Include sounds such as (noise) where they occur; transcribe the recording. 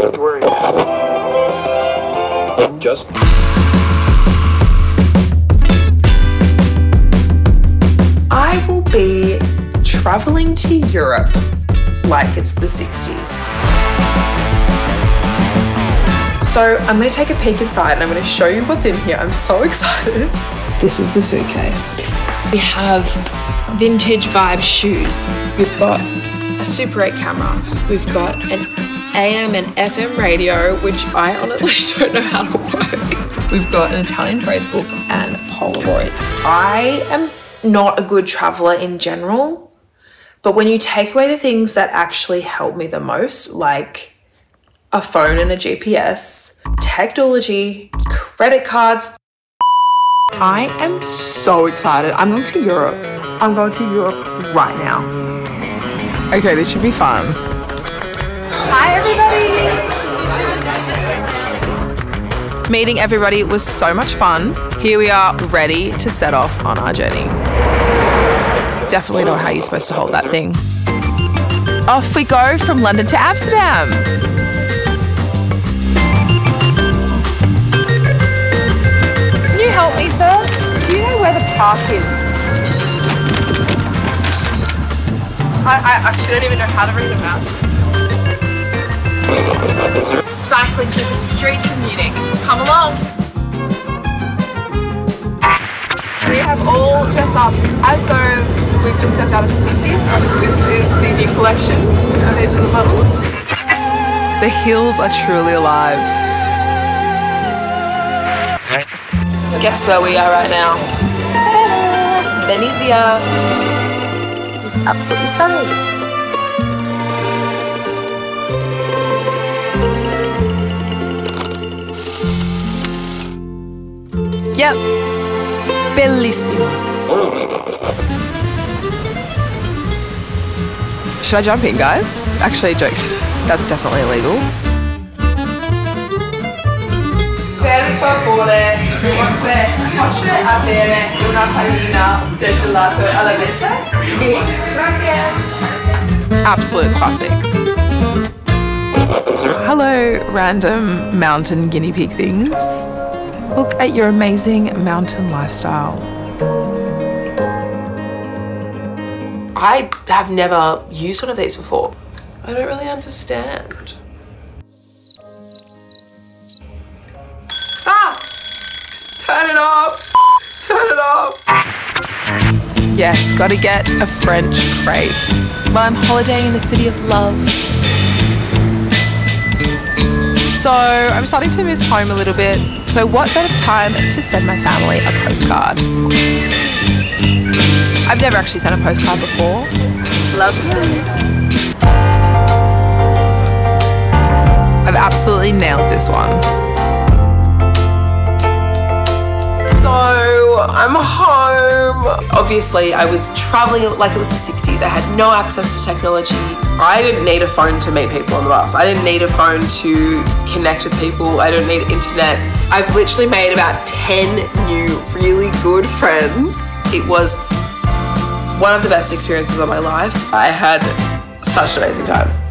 Don't worry. Just. I will be traveling to Europe like it's the 60s. So I'm going to take a peek inside and I'm going to show you what's in here. I'm so (laughs) excited. This is the suitcase. We have vintage vibe shoes. We've got a Super 8 camera. We've got an AM and FM radio, which I honestly (laughs) don't know how to work. We've got an Italian phrase book and Polaroid. I am not a good traveler in general, but when you take away the things that actually help me the most, like a phone and a GPS, technology, credit cards. I am so excited. I'm going to Europe. I'm going to Europe right now. Okay, this should be fun. Hi, everybody. Meeting everybody was so much fun. Here we are, ready to set off on our journey. Definitely not how you're supposed to hold that thing. Off we go from London to Amsterdam. Can you help me, sir? Do you know where the park is? I, I actually don't even know how to read a map. Cycling through the streets of Munich. Come along. We have all dressed up as though we've just stepped out of the 60s. This is the new collection. And these are the models. The hills are truly alive. Guess where we are right now? Venice, Venezia. Absolutely stunning. Yep. Bellissimo. Should I jump in, guys? Actually, jokes. (laughs) That's definitely illegal. Favore, se posso avere una pallina del gelato alla menta? Sì, grazie. Absolute classic. Hello, random mountain guinea pig things. Look at your amazing mountain lifestyle. I have never used one of these before. I don't really understand. Yes, gotta get a French crepe while I'm holidaying in the city of love. So I'm starting to miss home a little bit. So what better time to send my family a postcard? I've never actually sent a postcard before. Love you. I've absolutely nailed this one. I'm home. Obviously, I was traveling like it was the 60s. I had no access to technology. I didn't need a phone to meet people on the bus. I didn't need a phone to connect with people. I don't need internet. I've literally made about 10 new really good friends. It was one of the best experiences of my life. I had such an amazing time.